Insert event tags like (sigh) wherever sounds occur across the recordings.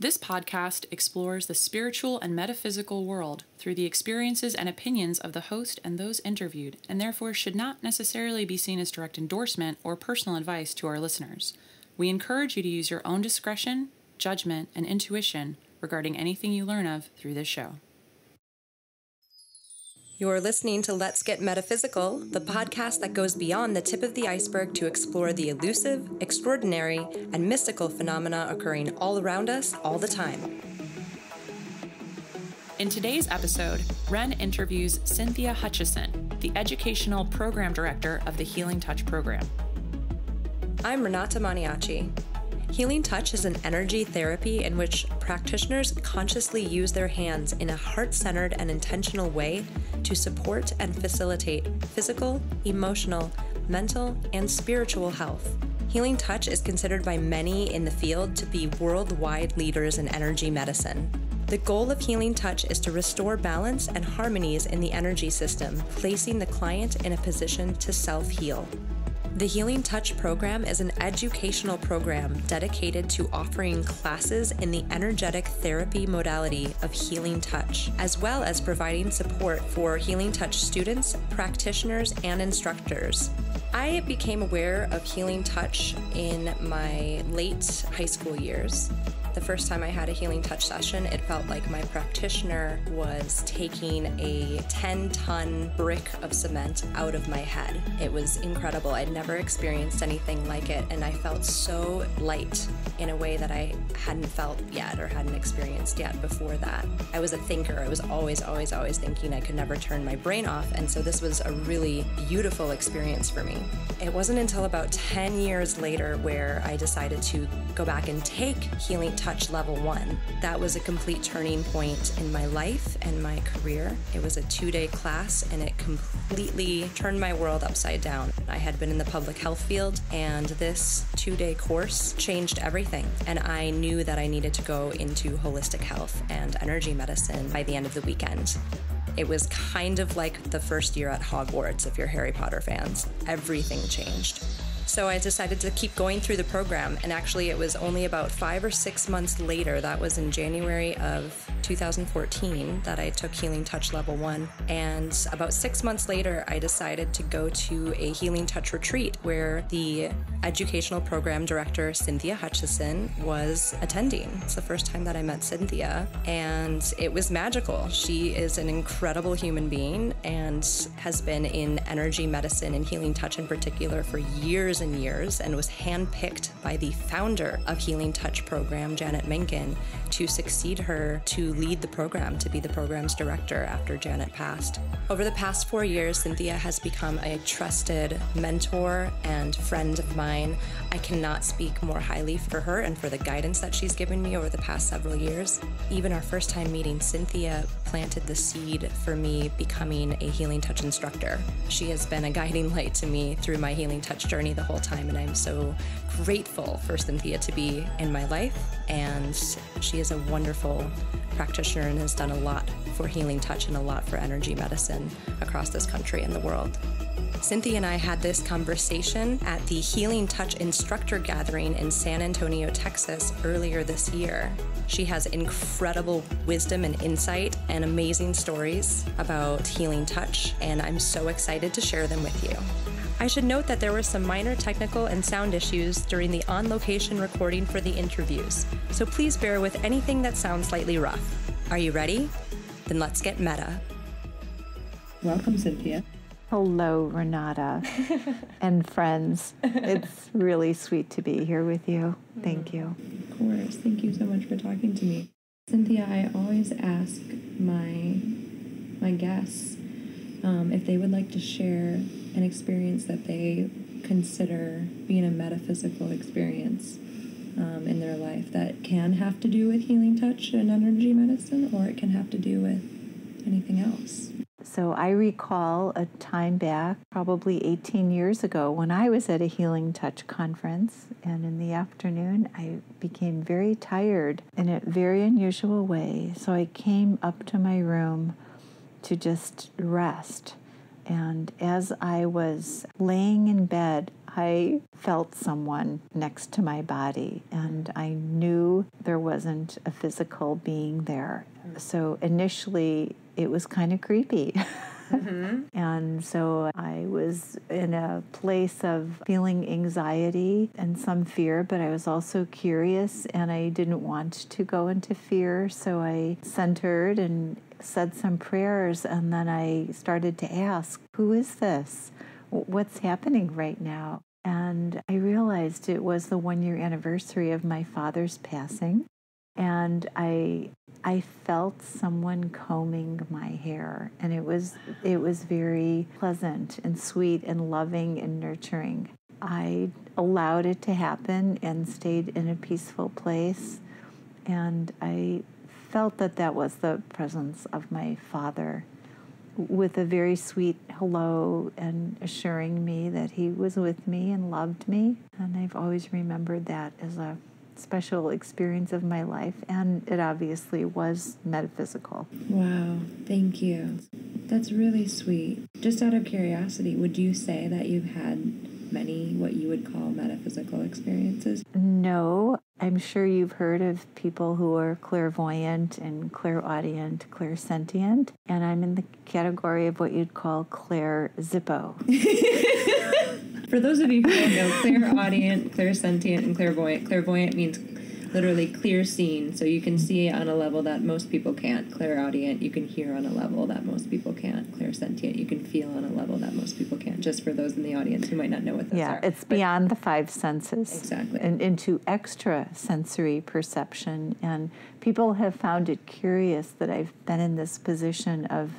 This podcast explores the spiritual and metaphysical world through the experiences and opinions of the host and those interviewed, and therefore should not necessarily be seen as direct endorsement or personal advice to our listeners. We encourage you to use your own discretion, judgment, and intuition regarding anything you learn of through this show. You're listening to Let's Get Metaphysical, the podcast that goes beyond the tip of the iceberg to explore the elusive, extraordinary, and mystical phenomena occurring all around us all the time. In today's episode, Ren interviews Cynthia Hutchison, the Educational Program Director of the Healing Touch program. I'm Renata Maniaci. Healing Touch is an energy therapy in which practitioners consciously use their hands in a heart centered and intentional way to support and facilitate physical, emotional, mental, and spiritual health. Healing Touch is considered by many in the field to be worldwide leaders in energy medicine. The goal of Healing Touch is to restore balance and harmonies in the energy system, placing the client in a position to self heal. The Healing Touch program is an educational program dedicated to offering classes in the energetic therapy modality of Healing Touch, as well as providing support for Healing Touch students, practitioners, and instructors. I became aware of Healing Touch in my late high school years. The first time I had a healing touch session, it felt like my practitioner was taking a 10 ton brick of cement out of my head. It was incredible. I'd never experienced anything like it, and I felt so light in a way that I hadn't felt yet or hadn't experienced yet before that. I was a thinker. I was always, always, always thinking I could never turn my brain off, and so this was a really beautiful experience for me. It wasn't until about 10 years later where I decided to go back and take healing touch touch level one. That was a complete turning point in my life and my career. It was a two day class and it completely turned my world upside down. I had been in the public health field and this two day course changed everything. And I knew that I needed to go into holistic health and energy medicine by the end of the weekend. It was kind of like the first year at Hogwarts if you're Harry Potter fans. Everything changed. So I decided to keep going through the program. And actually, it was only about five or six months later, that was in January of 2014, that I took Healing Touch Level 1. And about six months later, I decided to go to a Healing Touch retreat where the educational program director, Cynthia Hutchison, was attending. It's the first time that I met Cynthia, and it was magical. She is an incredible human being and has been in energy medicine and healing touch in particular for years years and years and was handpicked by the founder of Healing Touch program, Janet Mentgen, to succeed her to lead the program, to be the program's director after Janet passed. Over the past four years, Cynthia has become a trusted mentor and friend of mine. I cannot speak more highly for her and for the guidance that she's given me over the past several years. Even our first time meeting, Cynthia planted the seed for me becoming a Healing Touch instructor. She has been a guiding light to me through my Healing Touch journey the whole time, and I'm so grateful for Cynthia to be in my life. And she is a wonderful practitioner and has done a lot for healing touch and a lot for energy medicine across this country and the world. Cynthia and I had this conversation at the Healing Touch Instructor Gathering in San Antonio, Texas earlier this year. She has incredible wisdom and insight and amazing stories about healing touch, and I'm so excited to share them with you. I should note that there were some minor technical and sound issues during the on location recording for the interviews, so please bear with anything that sounds slightly rough. Are you ready? Then let's get meta. Welcome, Cynthia. Hello, Renata (laughs) and friends. It's really sweet to be here with you. Thank you. Of course. Thank you so much for talking to me. Cynthia, I always ask my my guests um, if they would like to share an experience that they consider being a metaphysical experience um, in their life that can have to do with healing touch and energy medicine, or it can have to do with anything else. So I recall a time back, probably 18 years ago, when I was at a Healing Touch conference, and in the afternoon I became very tired in a very unusual way. So I came up to my room to just rest. And as I was laying in bed, I felt someone next to my body, and I knew there wasn't a physical being there. So initially, it was kind of creepy. (laughs) Mm-hmm. and so I was in a place of feeling anxiety and some fear, but I was also curious and I didn't want to go into fear. So I centered and said some prayers, and then I started to ask, Who is this? What's happening right now? And I realized it was the one year anniversary of my father's passing. And I I felt someone combing my hair and it was it was very pleasant and sweet and loving and nurturing. I allowed it to happen and stayed in a peaceful place and I felt that that was the presence of my father with a very sweet hello and assuring me that he was with me and loved me. And I've always remembered that as a special experience of my life. And it obviously was metaphysical. Wow, thank you. That's really sweet. Just out of curiosity, would you say that you've had many what you would call metaphysical experiences? No, I'm sure you've heard of people who are clairvoyant and clairaudient, clairsentient, and I'm in the category of what you'd call clair zippo. (laughs) For those of you who don't know, clairaudient, clairsentient, and clairvoyant. Clairvoyant means literally clear seeing, so you can see on a level that most people can't. Clairaudient, you can hear on a level that most people can't. Clairsentient, you can feel on a level that most people can't. Just for those in the audience who might not know what those yeah, are. it's beyond the five senses. Exactly. And into extra sensory perception. And people have found it curious that I've been in this position of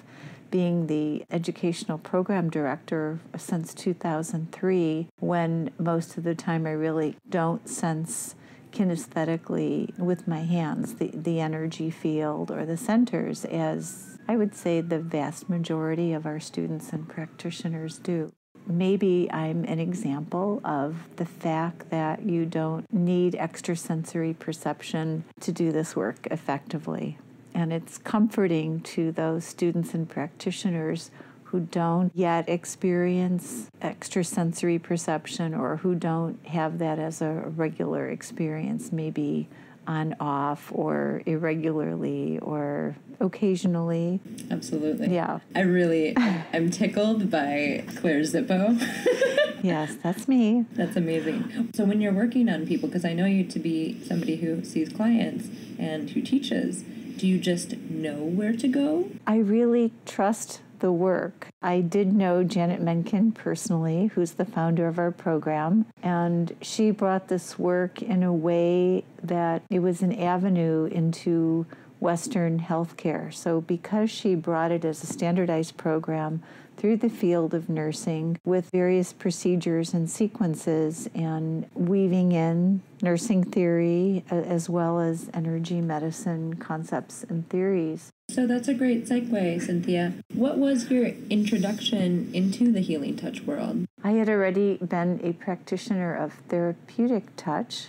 being the educational program director since 2003 when most of the time I really don't sense kinesthetically with my hands the, the energy field or the centers as I would say the vast majority of our students and practitioners do. Maybe I'm an example of the fact that you don't need extrasensory perception to do this work effectively. And it's comforting to those students and practitioners who don't yet experience extrasensory perception or who don't have that as a regular experience, maybe on off or irregularly or occasionally. Absolutely. Yeah. I really I'm tickled by Claire Zippo. (laughs) yes, that's me. That's amazing. So when you're working on people, because I know you to be somebody who sees clients and who teaches, do you just know where to go? I really trust the work. I did know Janet Mentgen personally, who's the founder of our program, and she brought this work in a way that it was an avenue into Western healthcare. So, because she brought it as a standardized program through the field of nursing with various procedures and sequences and weaving in nursing theory as well as energy medicine concepts and theories. So that's a great segue, Cynthia. What was your introduction into the healing touch world? I had already been a practitioner of therapeutic touch.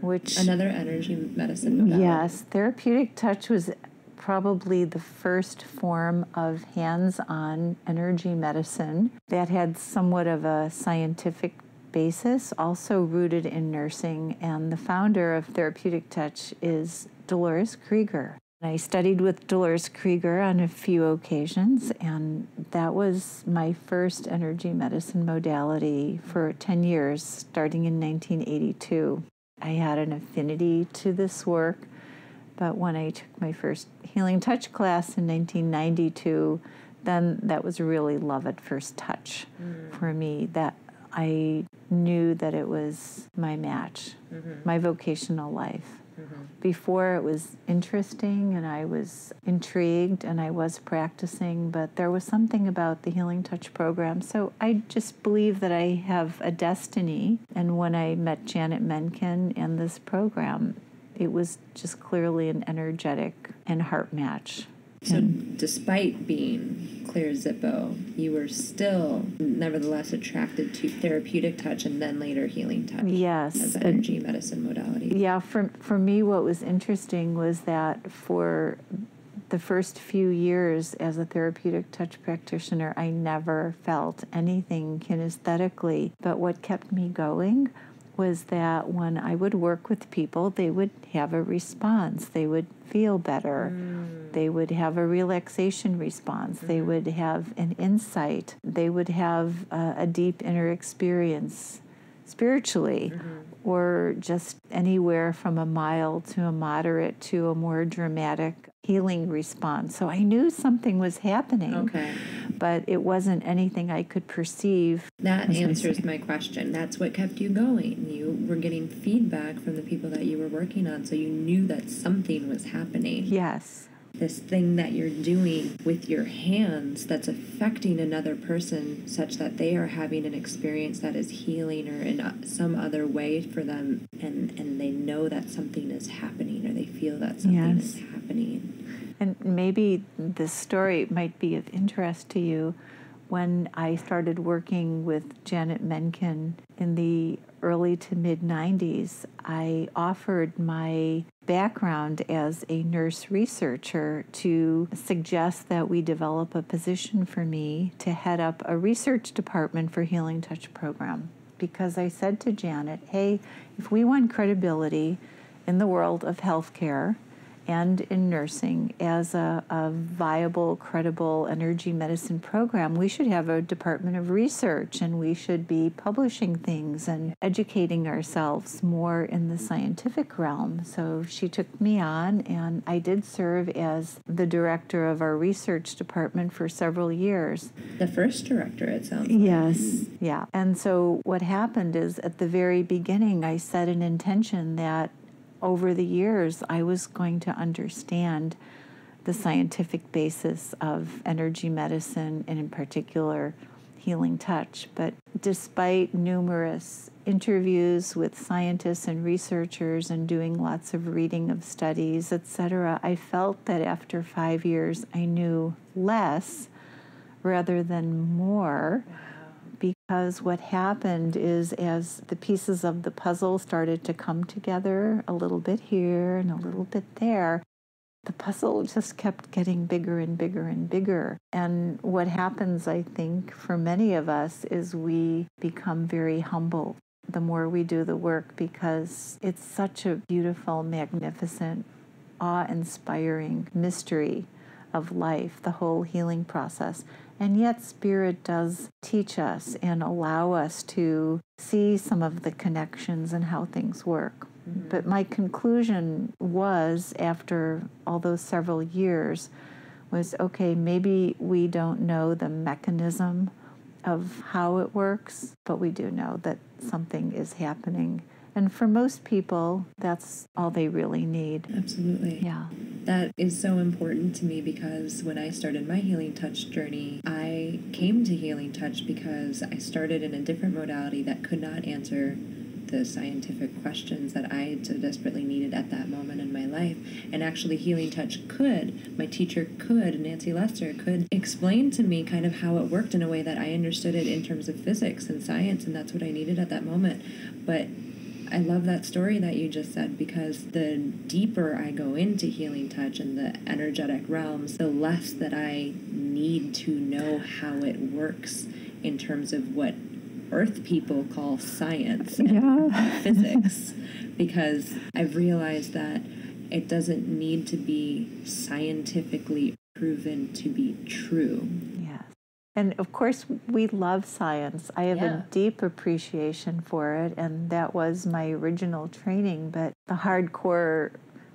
Which another energy medicine modality. Yes, therapeutic touch was probably the first form of hands on energy medicine that had somewhat of a scientific basis, also rooted in nursing. And the founder of Therapeutic Touch is Dolores Krieger. I studied with Dolores Krieger on a few occasions, and that was my first energy medicine modality for 10 years, starting in 1982. I had an affinity to this work but when I took my first healing touch class in 1992, then that was really love at first touch mm. for me. That I knew that it was my match, mm-hmm. my vocational life. Mm-hmm. Before it was interesting and I was intrigued and I was practicing, but there was something about the Healing Touch program. So I just believe that I have a destiny. And when I met Janet Mentgen and this program, it was just clearly an energetic and heart match. So, despite being clear Zippo, you were still nevertheless attracted to therapeutic touch and then later healing touch. Yes, as energy medicine modality. Yeah, for for me, what was interesting was that for the first few years as a therapeutic touch practitioner, I never felt anything kinesthetically. But what kept me going was that when I would work with people, they would have a response. They would feel better. Mm. They would have a relaxation response. Mm-hmm. They would have an insight. They would have a, a deep inner experience spiritually. Mm-hmm or just anywhere from a mild to a moderate to a more dramatic healing response. So I knew something was happening, okay. but it wasn't anything I could perceive. That answers my question. That's what kept you going. You were getting feedback from the people that you were working on, so you knew that something was happening. Yes this thing that you're doing with your hands that's affecting another person such that they are having an experience that is healing or in some other way for them and and they know that something is happening or they feel that something yes. is happening and maybe this story might be of interest to you when I started working with Janet Mentgen in the early to mid 90s, I offered my background as a nurse researcher to suggest that we develop a position for me to head up a research department for Healing Touch program. Because I said to Janet, hey, if we want credibility in the world of healthcare, and in nursing as a, a, viable, credible energy medicine program, we should have a department of research and we should be publishing things and educating ourselves more in the scientific realm. So she took me on, and I did serve as the director of our research department for several years. The first director, it sounds like. Yes, yeah. And so what happened is at the very beginning, I set an intention that over the years, I was going to understand the scientific basis of energy medicine and, in particular, healing touch. But despite numerous interviews with scientists and researchers and doing lots of reading of studies, etc., I felt that after five years I knew less rather than more because what happened is as the pieces of the puzzle started to come together a little bit here and a little bit there, the puzzle just kept getting bigger and bigger and bigger. And what happens, I think, for many of us is we become very humble the more we do the work because it's such a beautiful, magnificent, awe inspiring mystery of life, the whole healing process. And yet, Spirit does teach us and allow us to see some of the connections and how things work. Mm-hmm. But my conclusion was, after all those several years, was okay, maybe we don't know the mechanism of how it works, but we do know that something is happening and for most people, that's all they really need. Absolutely. Yeah. That is so important to me because when I started my Healing Touch journey, I came to Healing Touch because I started in a different modality that could not answer the scientific questions that I so desperately needed at that moment in my life. And actually, Healing Touch could, my teacher could, Nancy Lester could explain to me kind of how it worked in a way that I understood it in terms of physics and science, and that's what I needed at that moment. But I love that story that you just said because the deeper I go into healing touch and the energetic realms, the less that I need to know how it works in terms of what earth people call science and yeah. (laughs) physics because I've realized that it doesn't need to be scientifically proven to be true. And of course, we love science. I have yeah. a deep appreciation for it, and that was my original training. But the hardcore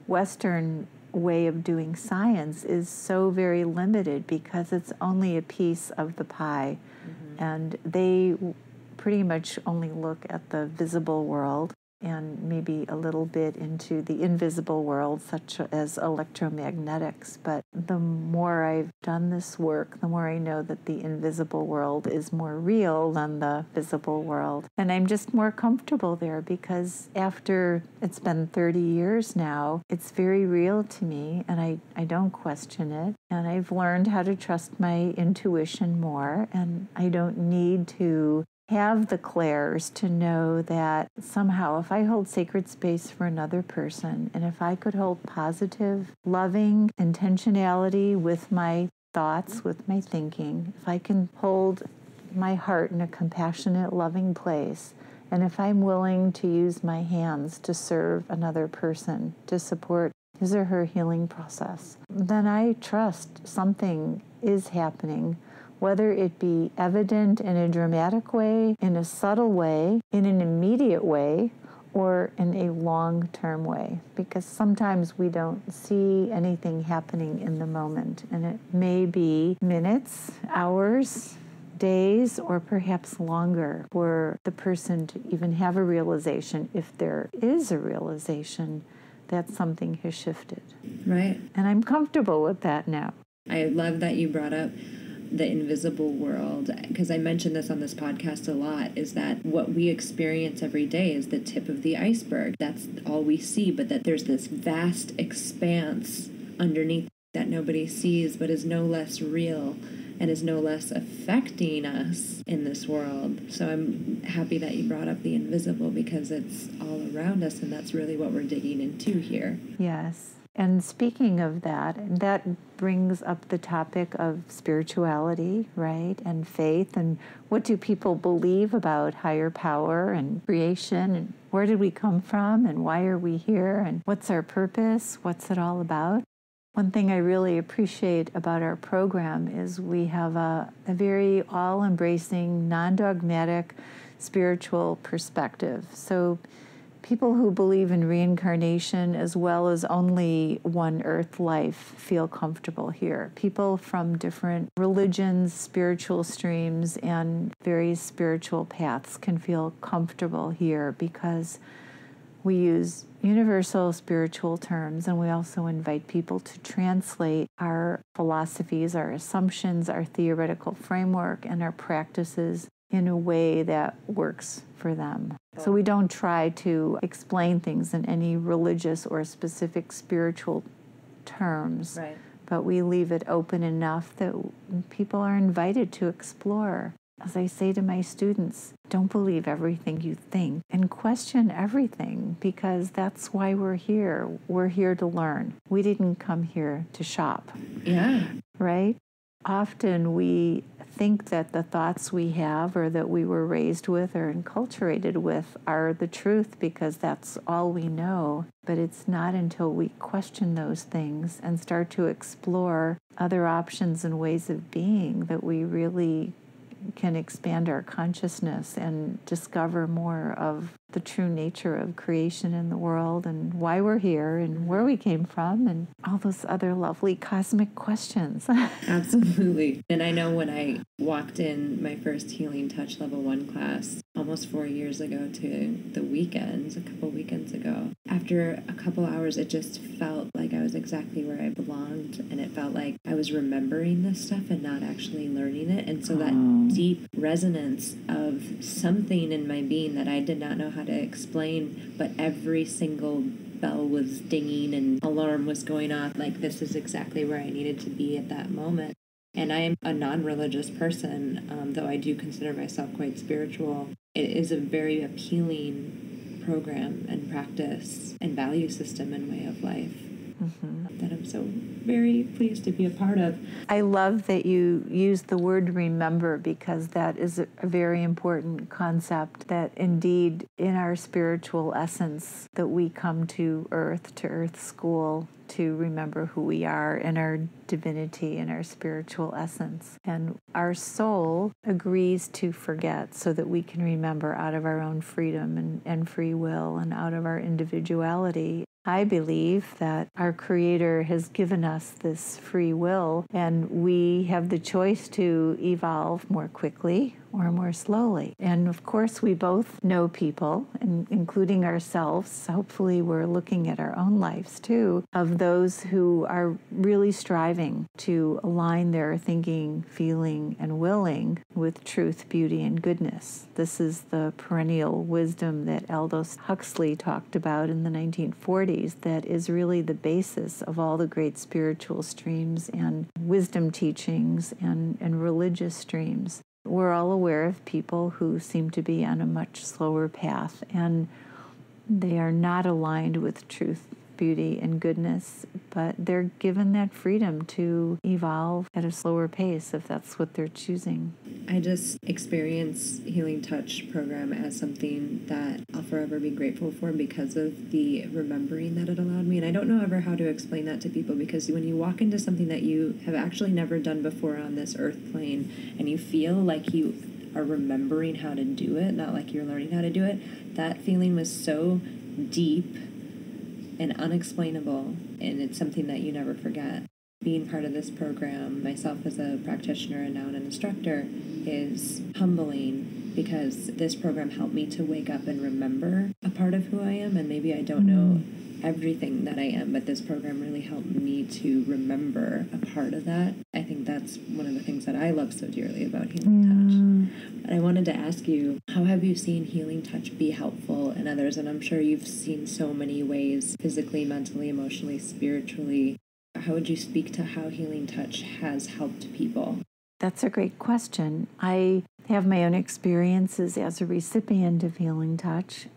Western way of doing science is so very limited because it's only a piece of the pie. Mm-hmm. And they pretty much only look at the visible world and maybe a little bit into the invisible world, such as electromagnetics. But the more I've done this work, the more I know that the invisible world is more real than the visible world. And I'm just more comfortable there because after it's been 30 years now, it's very real to me and I, I don't question it. And I've learned how to trust my intuition more, and I don't need to have the clairs to know that somehow if I hold sacred space for another person and if I could hold positive, loving intentionality with my thoughts, with my thinking, if I can hold my heart in a compassionate, loving place, and if I'm willing to use my hands to serve another person, to support his or her healing process, then I trust something is happening, whether it be evident in a dramatic way, in a subtle way, in an immediate way, or in a long term way. Because sometimes we don't see anything happening in the moment, and it may be minutes, hours, days or perhaps longer for the person to even have a realization, if there is a realization, that something has shifted. Right. And I'm comfortable with that now. I love that you brought up the invisible world because I mentioned this on this podcast a lot is that what we experience every day is the tip of the iceberg. That's all we see, but that there's this vast expanse underneath that nobody sees but is no less real and is no less affecting us in this world. So I'm happy that you brought up the invisible because it's all around us, and that's really what we're digging into here. Yes. And speaking of that, that brings up the topic of spirituality, right? And faith. And what do people believe about higher power and creation? And where did we come from? And why are we here? And what's our purpose? What's it all about? One thing I really appreciate about our program is we have a, a very all embracing, non dogmatic spiritual perspective. So, people who believe in reincarnation as well as only one earth life feel comfortable here. People from different religions, spiritual streams, and various spiritual paths can feel comfortable here because we use universal spiritual terms, and we also invite people to translate our philosophies, our assumptions, our theoretical framework, and our practices in a way that works for them. So we don't try to explain things in any religious or specific spiritual terms. Right. But we leave it open enough that people are invited to explore. As I say to my students, don't believe everything you think and question everything because that's why we're here. We're here to learn. We didn't come here to shop. Yeah. Right? Often we think that the thoughts we have or that we were raised with or enculturated with are the truth because that's all we know. But it's not until we question those things and start to explore other options and ways of being that we really can expand our consciousness and discover more of the true nature of creation in the world and why we're here and mm-hmm. where we came from and all those other lovely cosmic questions. (laughs) Absolutely. And I know when I walked in my first Healing Touch Level 1 class almost four years ago to the weekends, a couple weekends ago, after a couple hours, it just felt like I was exactly where I belonged. And it felt like I was remembering this stuff and not actually learning it. And so that Oh. deep resonance of something in my being that I did not know how to explain, but every single bell was dinging and alarm was going off. Like, this is exactly where I needed to be at that moment. And I am a non religious person, um, though I do consider myself quite spiritual. It is a very appealing program and practice and value system and way of life Mm-hmm. that I'm so very pleased to be a part of. I love that you use the word remember because that is a a very important concept that indeed in our spiritual essence that we come to earth to earth school to remember who we are and our divinity and our spiritual essence. And our soul agrees to forget so that we can remember out of our own freedom and, and free will and out of our individuality I believe that our Creator has given us this free will, and we have the choice to evolve more quickly or more slowly. And of course, we both know people, and including ourselves. Hopefully, we're looking at our own lives too, of those who are really striving to align their thinking, feeling, and willing with truth, beauty, and goodness. This is the perennial wisdom that Aldous Huxley talked about in the 1940s, that is really the basis of all the great spiritual streams and wisdom teachings and, and religious streams we're all aware of people who seem to be on a much slower path and they are not aligned with truth beauty and goodness, but they're given that freedom to evolve at a slower pace if that's what they're choosing. I just experience Healing Touch program as something that I'll forever be grateful for because of the remembering that it allowed me. And I don't know ever how to explain that to people because when you walk into something that you have actually never done before on this earth plane and you feel like you are remembering how to do it, not like you're learning how to do it, that feeling was so deep and unexplainable, and it's something that you never forget. Being part of this program, myself as a practitioner and now an instructor, is humbling because this program helped me to wake up and remember a part of who I am, and maybe I don't know mm-hmm. Everything that I am, but this program really helped me to remember a part of that. I think that's one of the things that I love so dearly about Healing Touch. Mm. And I wanted to ask you, how have you seen Healing Touch be helpful in others? And I'm sure you've seen so many ways physically, mentally, emotionally, spiritually. How would you speak to how Healing Touch has helped people? That's a great question. I have my own experiences as a recipient of Healing Touch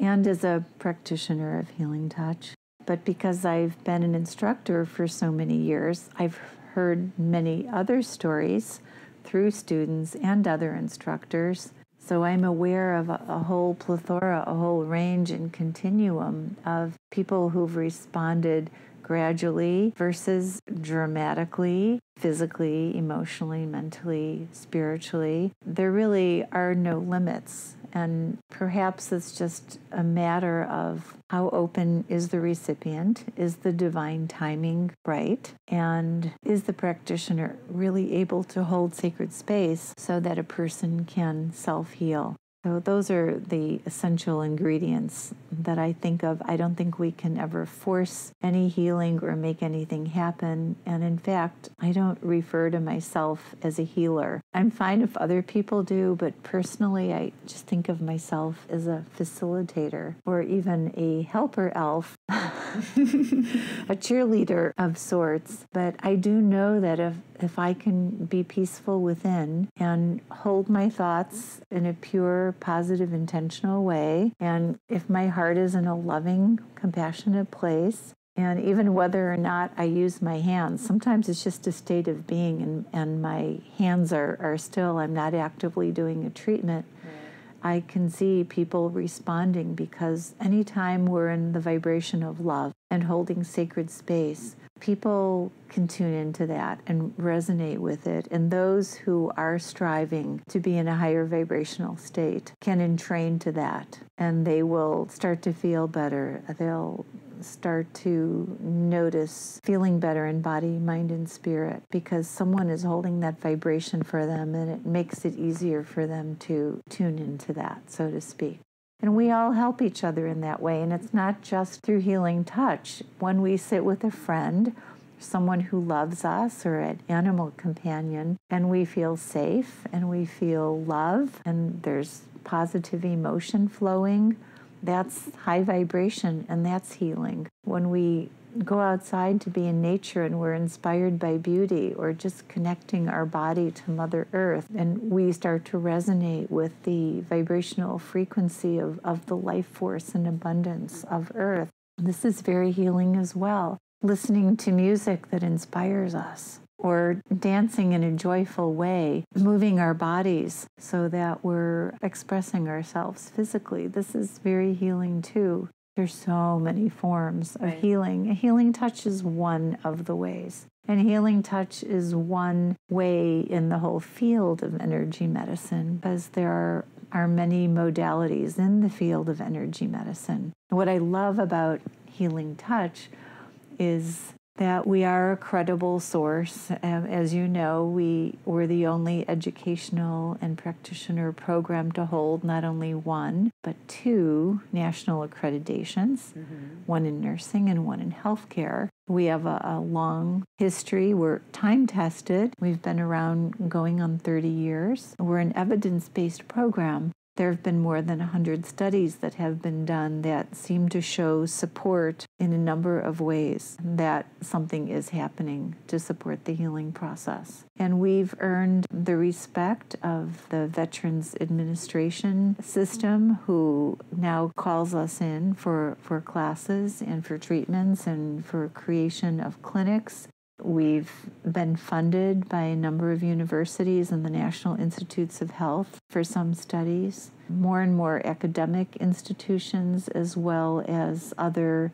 and as a practitioner of Healing Touch. But because I've been an instructor for so many years, I've heard many other stories through students and other instructors. So I'm aware of a, a, whole plethora, a whole range and continuum of people who've responded gradually versus dramatically, physically, emotionally, mentally, spiritually. There really are no limits and perhaps it's just a matter of how open is the recipient? Is the divine timing right? And is the practitioner really able to hold sacred space so that a person can self heal? So, those are the essential ingredients that I think of. I don't think we can ever force any healing or make anything happen. And in fact, I don't refer to myself as a healer. I'm fine if other people do, but personally, I just think of myself as a facilitator or even a helper elf, (laughs) a cheerleader of sorts. But I do know that if, if I can be peaceful within and hold my thoughts in a pure, positive, intentional way. And if my heart is in a loving, compassionate place, and even whether or not I use my hands, sometimes it's just a state of being, and, and my hands are, are still, I'm not actively doing a treatment. I can see people responding because anytime we're in the vibration of love and holding sacred space, people can tune into that and resonate with it. And those who are striving to be in a higher vibrational state can entrain to that and they will start to feel better. They'll start to notice feeling better in body, mind, and spirit because someone is holding that vibration for them and it makes it easier for them to tune into that, so to speak. And we all help each other in that way. And it's not just through healing touch. When we sit with a friend, someone who loves us, or an animal companion, and we feel safe and we feel love, and there's positive emotion flowing, that's high vibration and that's healing. When we go outside to be in nature and we're inspired by beauty or just connecting our body to Mother Earth and we start to resonate with the vibrational frequency of, of the life force and abundance of Earth. This is very healing as well. Listening to music that inspires us or dancing in a joyful way, moving our bodies so that we're expressing ourselves physically. This is very healing too. There's so many forms of right. healing. A healing touch is one of the ways. And healing touch is one way in the whole field of energy medicine because there are, are many modalities in the field of energy medicine. What I love about healing touch is that we are a credible source. Um, as you know, we were the only educational and practitioner program to hold not only one, but two national accreditations mm-hmm. one in nursing and one in healthcare. We have a, a long history. We're time tested. We've been around going on 30 years. We're an evidence based program. There have been more than 100 studies that have been done that seem to show support in a number of ways that something is happening to support the healing process. And we've earned the respect of the Veterans Administration system, who now calls us in for, for classes and for treatments and for creation of clinics We've been funded by a number of universities and the National Institutes of Health for some studies. More and more academic institutions, as well as other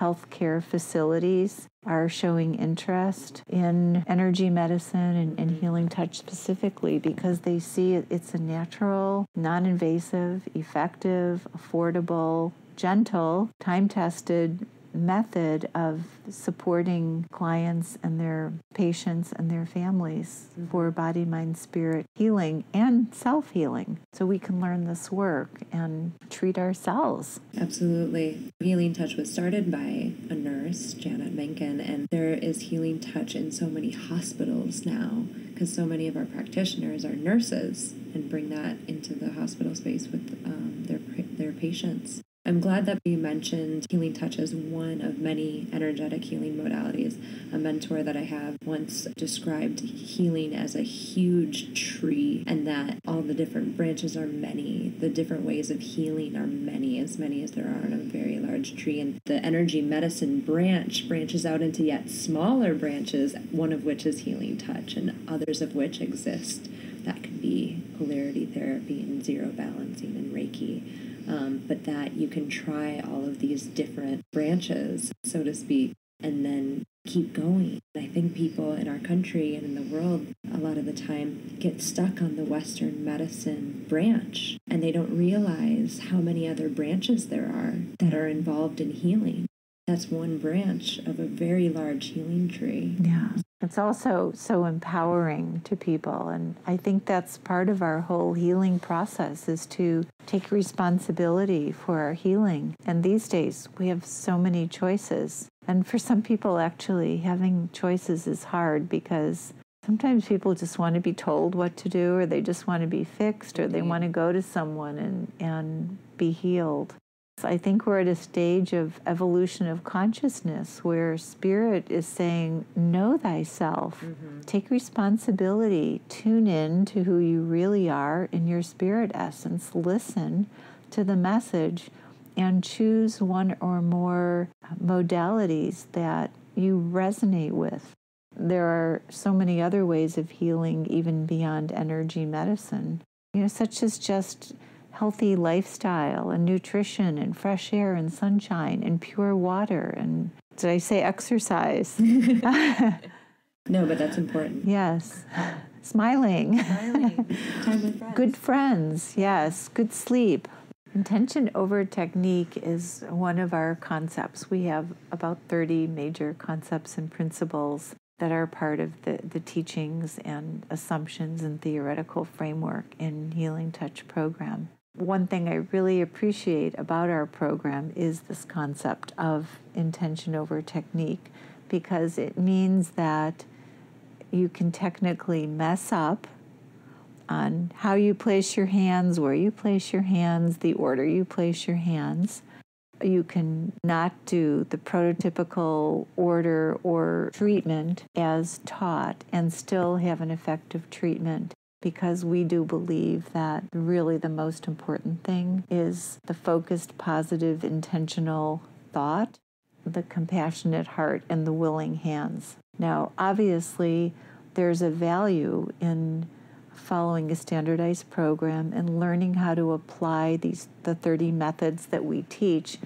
healthcare facilities, are showing interest in energy medicine and, and mm-hmm. healing touch specifically because they see it's a natural, non invasive, effective, affordable, gentle, time tested method of supporting clients and their patients and their families mm-hmm. for body, mind, spirit healing and self healing. So we can learn this work and treat ourselves. Absolutely. Healing Touch was started by a nurse, Janet Mentgen, and there is Healing Touch in so many hospitals now because so many of our practitioners are nurses and bring that into the hospital space with um, their their patients. I'm glad that you mentioned Healing Touch as one of many energetic healing modalities. A mentor that I have once described healing as a huge tree, and that all the different branches are many. The different ways of healing are many, as many as there are in a very large tree. And the energy medicine branch branches out into yet smaller branches, one of which is Healing Touch, and others of which exist. That could be polarity therapy and zero balancing and Reiki um, but that you can try all of these different branches, so to speak, and then keep going. I think people in our country and in the world a lot of the time get stuck on the Western medicine branch and they don't realize how many other branches there are that are involved in healing. That's one branch of a very large healing tree. Yeah. It's also so empowering to people. And I think that's part of our whole healing process is to take responsibility for our healing. And these days, we have so many choices. And for some people, actually, having choices is hard because sometimes people just want to be told what to do, or they just want to be fixed, or they mm-hmm. want to go to someone and, and be healed. I think we're at a stage of evolution of consciousness where spirit is saying, Know thyself, mm-hmm. take responsibility, tune in to who you really are in your spirit essence, listen to the message, and choose one or more modalities that you resonate with. There are so many other ways of healing, even beyond energy medicine, you know, such as just healthy lifestyle and nutrition and fresh air and sunshine and pure water and did I say exercise? (laughs) (laughs) no, but that's important. Yes. Smiling. Smiling. (laughs) Time with friends. Good friends, yes. Good sleep. Intention over technique is one of our concepts. We have about 30 major concepts and principles that are part of the, the teachings and assumptions and theoretical framework in Healing Touch program one thing I really appreciate about our program is this concept of intention over technique because it means that you can technically mess up on how you place your hands, where you place your hands, the order you place your hands. You can not do the prototypical order or treatment as taught and still have an effective treatment because we do believe that really the most important thing is the focused, positive, intentional thought, the compassionate heart, and the willing hands. Now, obviously, there's a value in following a standardized program and learning how to apply these the 30 methods that we teach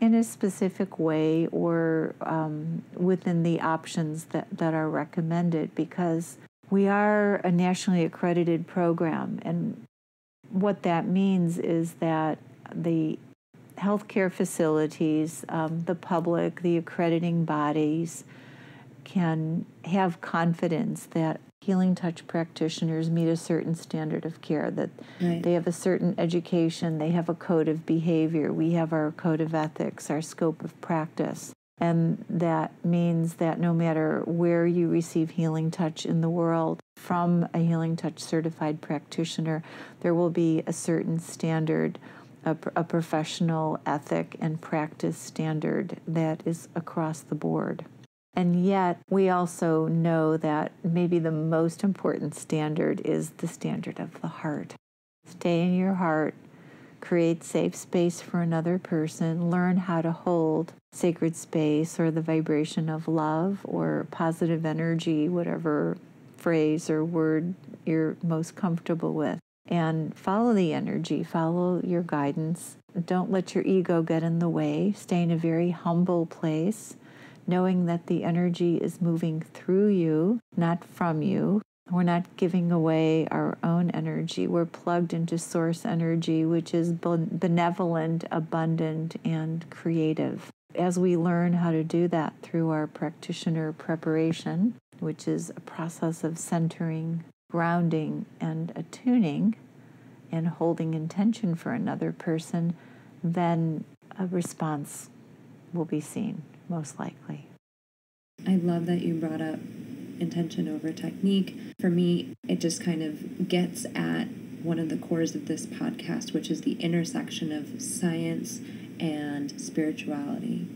in a specific way or um, within the options that, that are recommended because we are a nationally accredited program, and what that means is that the healthcare facilities, um, the public, the accrediting bodies can have confidence that healing touch practitioners meet a certain standard of care, that right. they have a certain education, they have a code of behavior, we have our code of ethics, our scope of practice. And that means that no matter where you receive healing touch in the world from a healing touch certified practitioner, there will be a certain standard, a, a professional ethic and practice standard that is across the board. And yet, we also know that maybe the most important standard is the standard of the heart. Stay in your heart, create safe space for another person, learn how to hold sacred space or the vibration of love or positive energy, whatever phrase or word you're most comfortable with. And follow the energy, follow your guidance. Don't let your ego get in the way. Stay in a very humble place knowing that the energy is moving through you, not from you. We're not giving away our own energy. We're plugged into source energy, which is benevolent, abundant, and creative. As we learn how to do that through our practitioner preparation, which is a process of centering, grounding, and attuning, and holding intention for another person, then a response will be seen most likely. I love that you brought up intention over technique. For me, it just kind of gets at one of the cores of this podcast, which is the intersection of science and spirituality,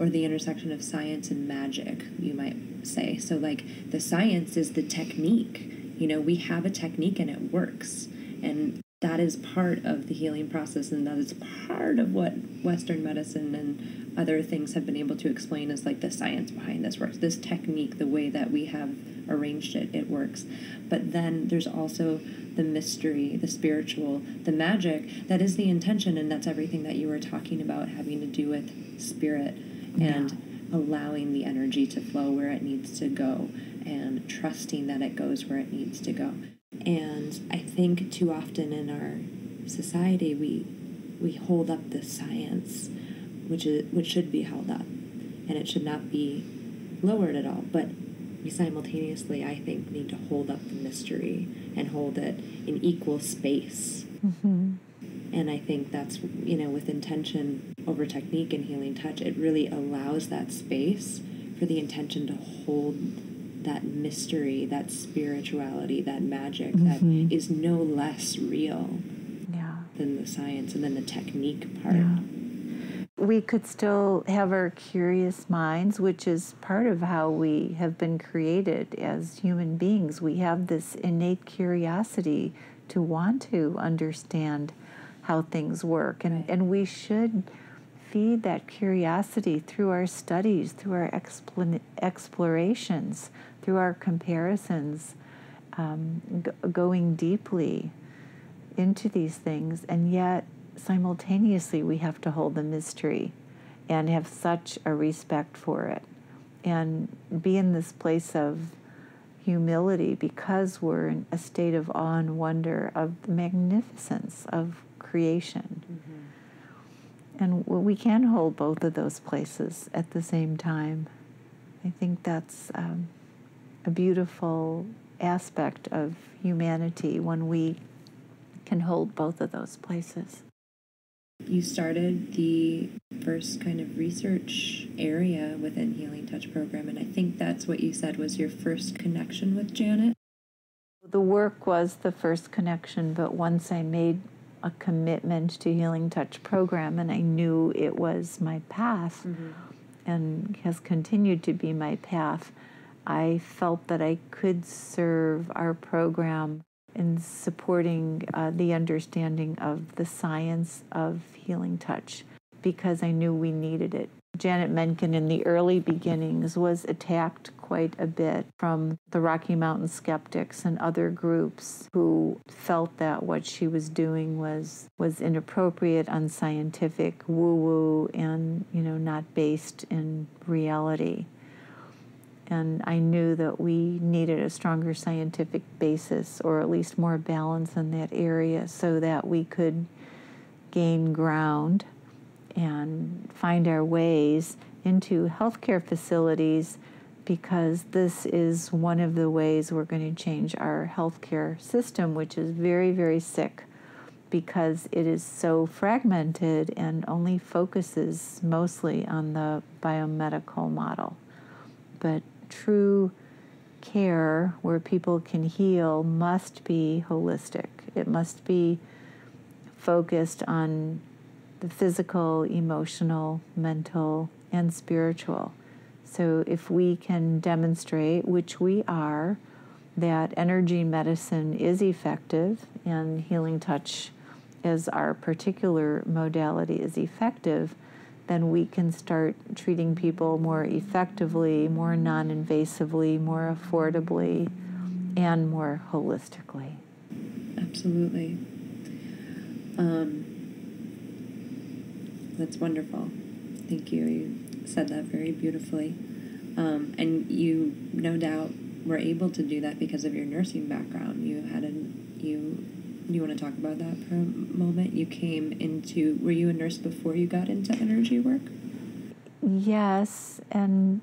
or the intersection of science and magic, you might say. So, like, the science is the technique. You know, we have a technique and it works. And that is part of the healing process and that is part of what western medicine and other things have been able to explain as like the science behind this works this technique the way that we have arranged it it works but then there's also the mystery the spiritual the magic that is the intention and that's everything that you were talking about having to do with spirit and yeah. allowing the energy to flow where it needs to go and trusting that it goes where it needs to go and I think too often in our society we we hold up the science, which is which should be held up, and it should not be lowered at all. But we simultaneously, I think, need to hold up the mystery and hold it in equal space. Mm-hmm. And I think that's you know with intention over technique and healing touch, it really allows that space for the intention to hold that mystery, that spirituality, that magic mm-hmm. that is no less real yeah. than the science and then the technique part. Yeah. We could still have our curious minds, which is part of how we have been created as human beings. We have this innate curiosity to want to understand how things work, and, and we should feed that curiosity through our studies, through our explorations, through our comparisons, um, g- going deeply into these things, and yet simultaneously we have to hold the mystery and have such a respect for it and be in this place of humility because we're in a state of awe and wonder of the magnificence of creation. Mm-hmm. And we can hold both of those places at the same time. I think that's um, a beautiful aspect of humanity when we can hold both of those places. You started the first kind of research area within Healing Touch program, and I think that's what you said was your first connection with Janet. The work was the first connection, but once I made a commitment to Healing Touch program and I knew it was my path mm-hmm. and has continued to be my path, I felt that I could serve our program in supporting uh, the understanding of the science of healing touch because I knew we needed it. Janet Mentgen in the early beginnings was attacked quite a bit from the Rocky Mountain skeptics and other groups who felt that what she was doing was was inappropriate, unscientific, woo-woo and, you know, not based in reality and I knew that we needed a stronger scientific basis or at least more balance in that area so that we could gain ground and find our ways into healthcare facilities because this is one of the ways we're going to change our healthcare system, which is very, very sick because it is so fragmented and only focuses mostly on the biomedical model. But true care where people can heal must be holistic. It must be focused on the physical, emotional, mental, and spiritual. So if we can demonstrate, which we are, that energy medicine is effective and healing touch as our particular modality is effective, then we can start treating people more effectively, more non invasively, more affordably, and more holistically. Absolutely. Um, that's wonderful. Thank you. You said that very beautifully. Um, and you, no doubt, were able to do that because of your nursing background. You had a you you want to talk about that for a moment? You came into were you a nurse before you got into energy work? Yes, and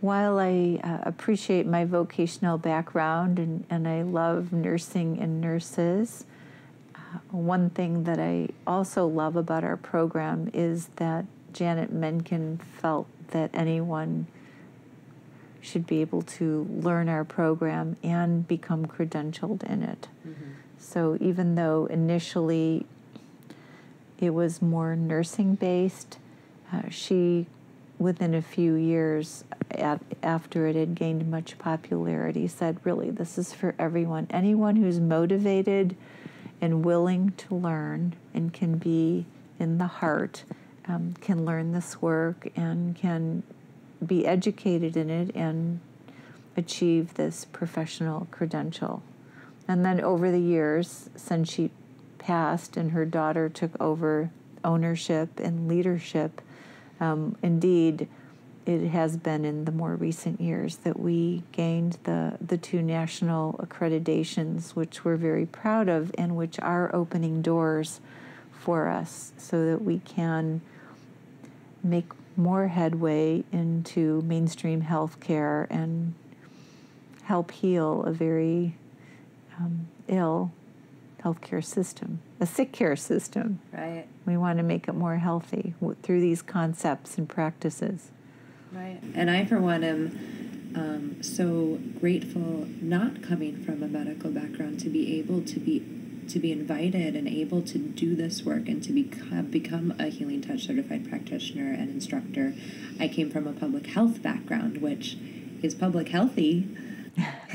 while I uh, appreciate my vocational background and, and I love nursing and nurses, uh, one thing that I also love about our program is that Janet Mentgen felt that anyone should be able to learn our program and become credentialed in it. Mm-hmm. So even though initially it was more nursing based, uh, she, within a few years at, after it had gained much popularity, said, Really, this is for everyone. Anyone who's motivated and willing to learn and can be in the heart um, can learn this work and can be educated in it and achieve this professional credential. And then over the years, since she passed and her daughter took over ownership and leadership, um, indeed, it has been in the more recent years that we gained the, the two national accreditations, which we're very proud of and which are opening doors for us so that we can make more headway into mainstream healthcare and help heal a very um, ill healthcare system, a sick care system. Right. We want to make it more healthy through these concepts and practices. Right. And I, for one, am um, so grateful not coming from a medical background to be able to be to be invited and able to do this work and to become, become a Healing Touch certified practitioner and instructor. I came from a public health background, which is public healthy,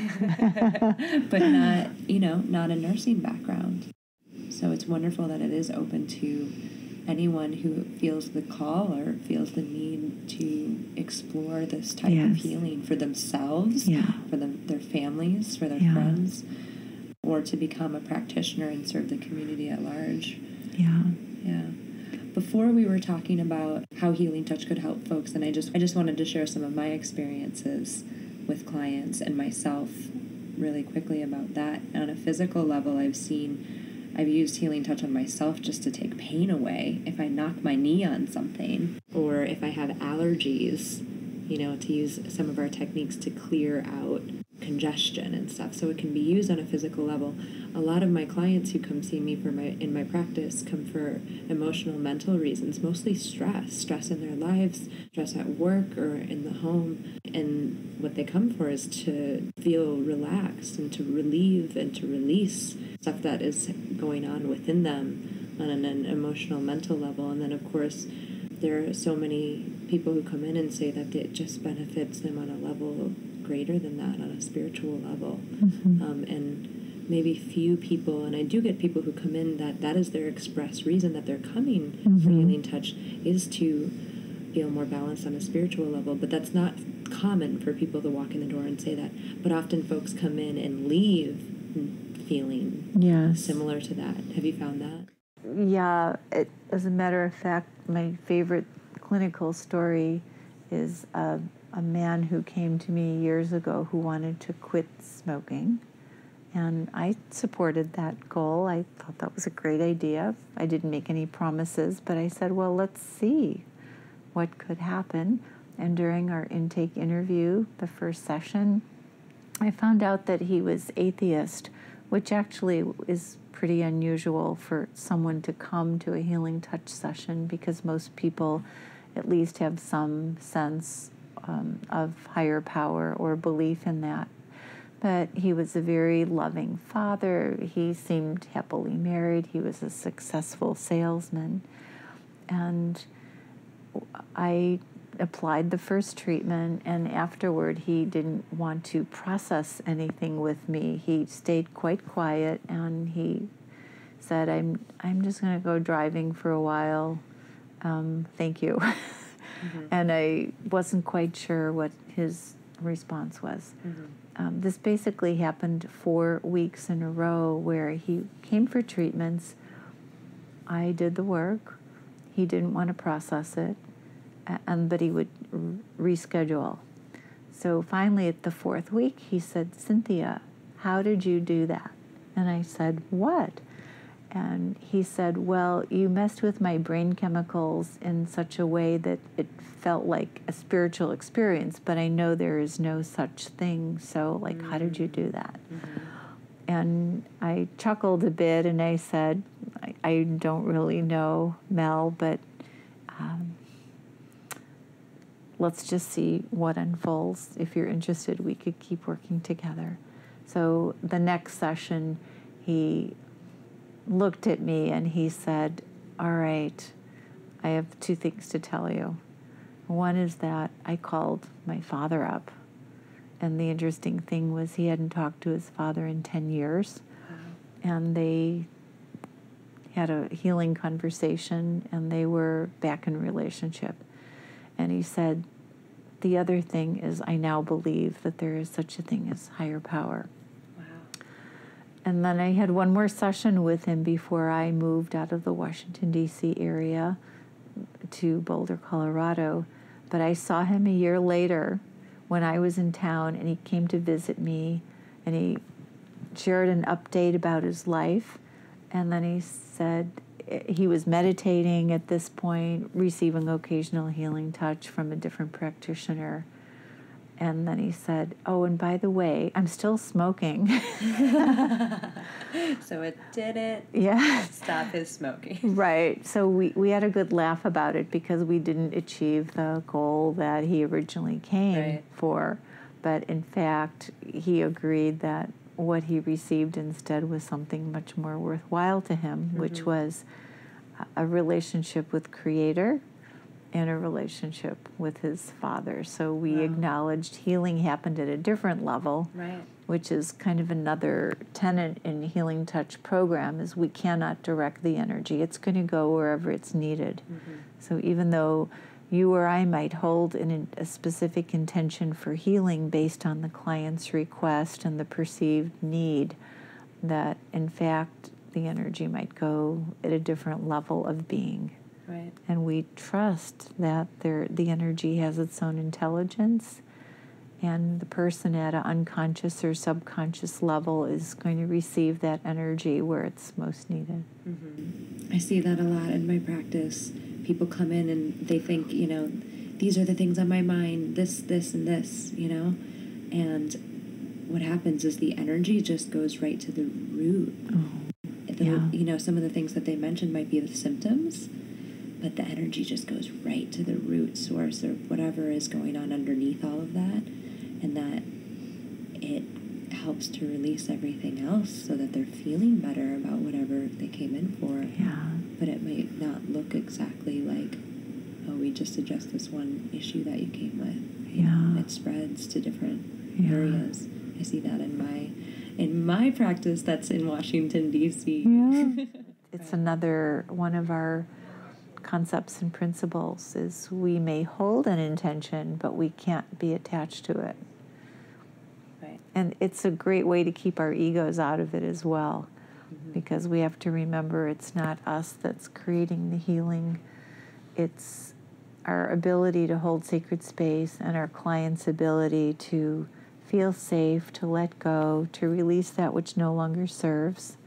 (laughs) but not, you know, not a nursing background. So it's wonderful that it is open to anyone who feels the call or feels the need to explore this type yes. of healing for themselves, yeah. for them, their families, for their yeah. friends or to become a practitioner and serve the community at large. Yeah. Yeah. Before we were talking about how healing touch could help folks and I just I just wanted to share some of my experiences with clients and myself really quickly about that. On a physical level, I've seen I've used healing touch on myself just to take pain away. If I knock my knee on something or if I have allergies, you know, to use some of our techniques to clear out congestion and stuff so it can be used on a physical level. A lot of my clients who come see me for my in my practice come for emotional mental reasons mostly stress stress in their lives stress at work or in the home. And what they come for is to feel relaxed and to relieve and to release stuff that is going on within them on an emotional mental level. And then of course there are so many people who come in and say that it just benefits them on a level greater than that on a spiritual level. Mm-hmm. Um, and maybe few people, and I do get people who come in that that is their express reason that they're coming mm-hmm. for healing touch is to feel more balanced on a spiritual level. But that's not common for people to walk in the door and say that. But often folks come in and leave feeling yes. similar to that. Have you found that? Yeah, it, as a matter of fact, my favorite clinical story is uh, a man who came to me years ago who wanted to quit smoking. And I supported that goal. I thought that was a great idea. I didn't make any promises, but I said, well, let's see what could happen. And during our intake interview, the first session, I found out that he was atheist which actually is pretty unusual for someone to come to a healing touch session because most people at least have some sense um, of higher power or belief in that. But he was a very loving father. He seemed happily married. He was a successful salesman. And I applied the first treatment, and afterward, he didn't want to process anything with me. He stayed quite quiet and he said, I'm, I'm just going to go driving for a while. Um, thank you. (laughs) Mm-hmm. and I wasn't quite sure what his response was. Mm-hmm. Um, this basically happened four weeks in a row where he came for treatments. I did the work. He didn't want to process it, and but he would reschedule. So finally, at the fourth week, he said, "Cynthia, how did you do that?" And I said, "What?" And he said, Well, you messed with my brain chemicals in such a way that it felt like a spiritual experience, but I know there is no such thing. So, like, mm-hmm. how did you do that? Mm-hmm. And I chuckled a bit and I said, I, I don't really know, Mel, but um, let's just see what unfolds. If you're interested, we could keep working together. So, the next session, he looked at me and he said, All right, I have two things to tell you. One is that I called my father up. And the interesting thing was, he hadn't talked to his father in 10 years. And they had a healing conversation and they were back in relationship. And he said, The other thing is, I now believe that there is such a thing as higher power. And then I had one more session with him before I moved out of the Washington, D.C. area to Boulder, Colorado. But I saw him a year later when I was in town and he came to visit me and he shared an update about his life. And then he said eh, he was meditating at this point, receiving occasional healing touch from a different practitioner. And then he said, Oh, and by the way, I'm still smoking. (laughs) so it didn't yeah. stop his smoking. (laughs) Right. So we, we had a good laugh about it because we didn't achieve the goal that he originally came right. for. But in fact, he agreed that what he received instead was something much more worthwhile to him, mm-hmm. which was a relationship with Creator in a relationship with his father. So we wow. acknowledged healing happened at a different level, right. which is kind of another tenet in Healing Touch program is we cannot direct the energy. It's going to go wherever it's needed. Mm-hmm. So even though you or I might hold in a specific intention for healing based on the client's request and the perceived need, that in fact the energy might go at a different level of being. Right. And we trust that there, the energy has its own intelligence, and the person at an unconscious or subconscious level is going to receive that energy where it's most needed. Mm-hmm. I see that a lot in my practice. People come in and they think, you know, these are the things on my mind, this, this, and this, you know? And what happens is the energy just goes right to the root. Oh, the, yeah. You know, some of the things that they mentioned might be the symptoms, but the energy just goes right to the root source or whatever is going on underneath all of that. And that it helps to release everything else so that they're feeling better about whatever they came in for. Yeah. But it might not look exactly like oh we just addressed this one issue that you came with. Yeah. It spreads to different yeah. areas. I see that in my in my practice that's in washington d.c yeah. (laughs) It's another one of our concepts and principles is we may hold an intention, but we can't be attached to it. Right. And it's a great way to keep our egos out of it as well, mm-hmm. because we have to remember it's not us that's creating the healing, it's our ability to hold sacred space and our client's ability to feel safe, to let go, to release that which no longer serves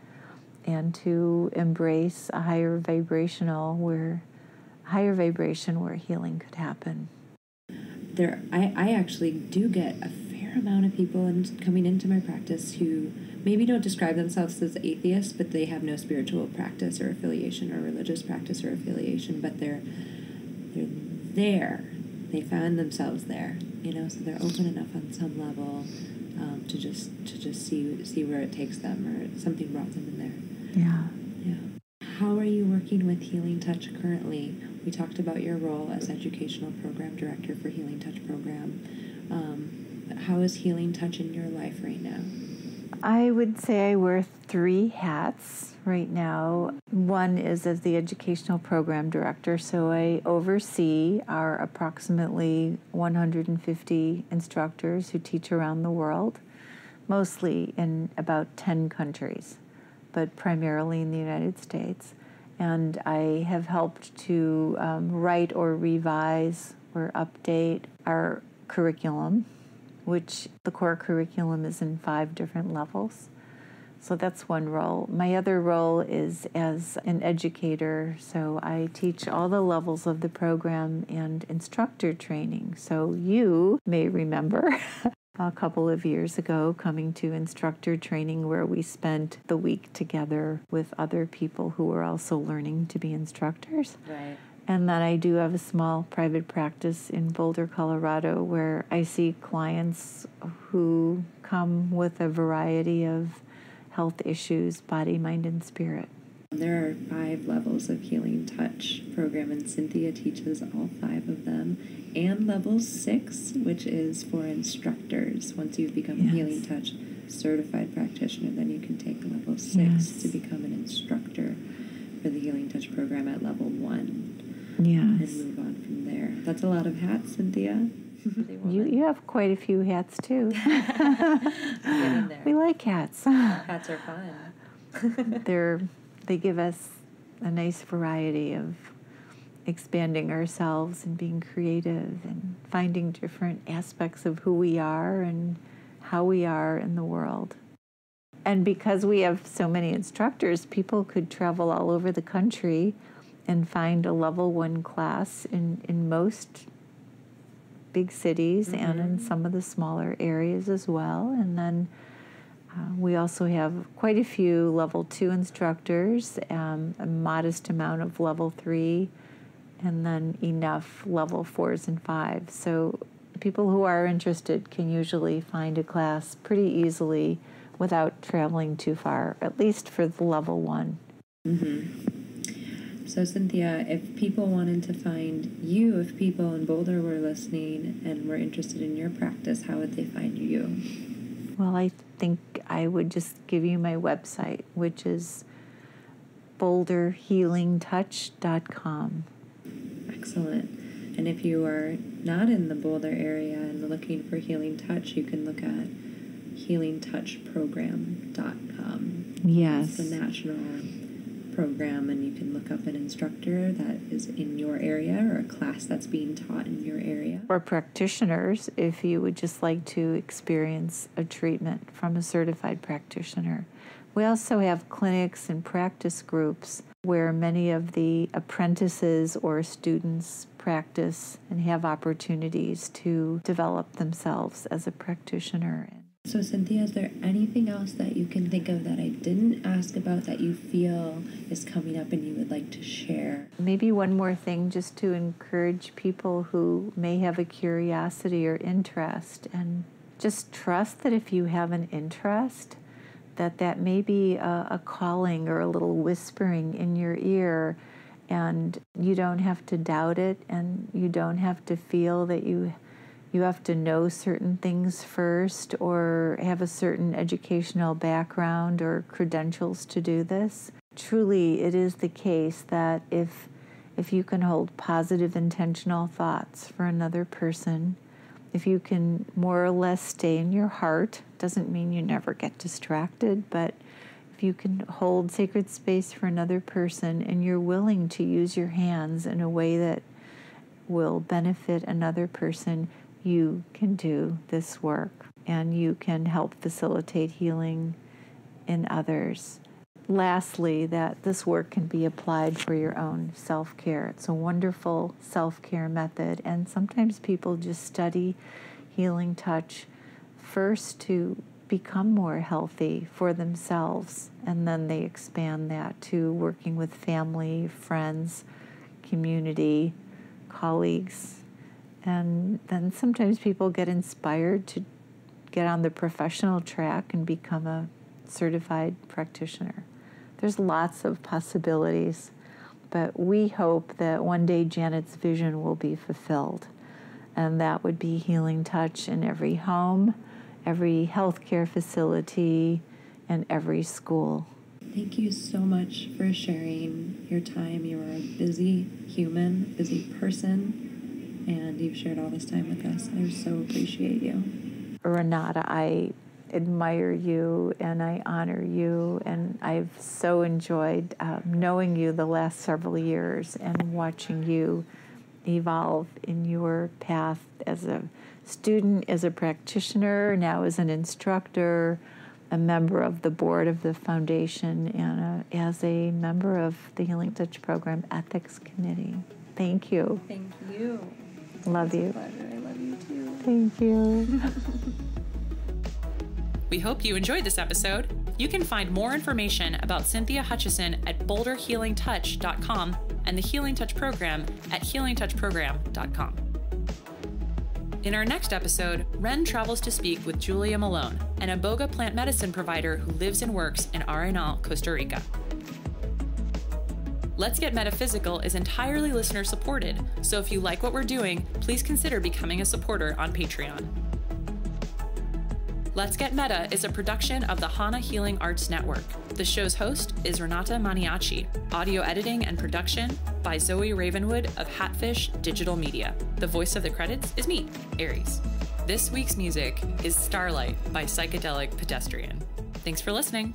and to embrace a higher vibrational where higher vibration where healing could happen there I, I actually do get a fair amount of people in, coming into my practice who maybe don't describe themselves as atheists, but they have no spiritual practice or affiliation or religious practice or affiliation, but they're they're there. They found themselves there, you know. So they're open enough on some level um, to just to just see see where it takes them, or something brought them in there. Yeah. Yeah. How are you working with Healing Touch currently? We talked about your role as educational program director for Healing Touch program. Um, how is Healing Touch in your life right now? I would say I wear three hats right now. One is as the educational program director, so I oversee our approximately 150 instructors who teach around the world, mostly in about 10 countries, but primarily in the United States. And I have helped to um, write or revise or update our curriculum which the core curriculum is in five different levels. So that's one role. My other role is as an educator. So I teach all the levels of the program and instructor training. So you may remember (laughs) a couple of years ago coming to instructor training where we spent the week together with other people who were also learning to be instructors. Right and then I do have a small private practice in Boulder, Colorado, where I see clients who come with a variety of health issues body, mind, and spirit. There are five levels of Healing Touch program, and Cynthia teaches all five of them. And level six, which is for instructors. Once you've become yes. a Healing Touch certified practitioner, then you can take level six yes. to become an instructor for the Healing Touch program at level one. Yes. And move on from there. That's a lot of hats, Cynthia. You, you have quite a few hats too. (laughs) we like hats. Hats are fun. (laughs) They're they give us a nice variety of expanding ourselves and being creative and finding different aspects of who we are and how we are in the world. And because we have so many instructors, people could travel all over the country and find a level one class in, in most big cities mm-hmm. and in some of the smaller areas as well. And then uh, we also have quite a few level two instructors, um, a modest amount of level three, and then enough level fours and fives. So people who are interested can usually find a class pretty easily without traveling too far, at least for the level one. Mm-hmm. So, Cynthia, if people wanted to find you, if people in Boulder were listening and were interested in your practice, how would they find you? Well, I think I would just give you my website, which is boulderhealingtouch.com. Excellent. And if you are not in the Boulder area and looking for Healing Touch, you can look at healingtouchprogram.com. Yes. It's the national program and you can look up an instructor that is in your area or a class that's being taught in your area. Or practitioners if you would just like to experience a treatment from a certified practitioner. We also have clinics and practice groups where many of the apprentices or students practice and have opportunities to develop themselves as a practitioner. So, Cynthia, is there anything else that you can think of that I didn't ask about that you feel is coming up and you would like to share? Maybe one more thing just to encourage people who may have a curiosity or interest and just trust that if you have an interest, that that may be a, a calling or a little whispering in your ear and you don't have to doubt it and you don't have to feel that you you have to know certain things first or have a certain educational background or credentials to do this. Truly, it is the case that if if you can hold positive intentional thoughts for another person, if you can more or less stay in your heart, doesn't mean you never get distracted, but if you can hold sacred space for another person and you're willing to use your hands in a way that will benefit another person, you can do this work and you can help facilitate healing in others. Lastly, that this work can be applied for your own self care. It's a wonderful self care method, and sometimes people just study healing touch first to become more healthy for themselves, and then they expand that to working with family, friends, community, colleagues. And then sometimes people get inspired to get on the professional track and become a certified practitioner. There's lots of possibilities, but we hope that one day Janet's vision will be fulfilled. And that would be healing touch in every home, every healthcare facility, and every school. Thank you so much for sharing your time. You are a busy human, busy person, and you've shared all this time with us. I so appreciate you. Renata, I admire you and I honor you, and I've so enjoyed um, knowing you the last several years and watching you evolve in your path as a student, as a practitioner, now as an instructor, a member of the board of the foundation, and a, as a member of the Healing Touch Program Ethics Committee. Thank you. Thank you. Love you. I love you too. Thank you. (laughs) We hope you enjoyed this episode. You can find more information about Cynthia Hutchison at boulderhealingtouch.com and the Healing Touch program at healingtouchprogram.com. In our next episode, Ren travels to speak with Julia Malone, an Iboga plant medicine provider who lives and works in Arenal, Costa Rica. Let's Get Metaphysical is entirely listener supported, so if you like what we're doing, please consider becoming a supporter on Patreon. Let's Get Meta is a production of the Hana Healing Arts Network. The show's host is Renata Maniaci. Audio editing and production by Zoe Ravenwood of Hatfish Digital Media. The voice of the credits is me, Aries. This week's music is Starlight by Psychedelic Pedestrian. Thanks for listening.